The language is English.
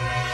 Yeah.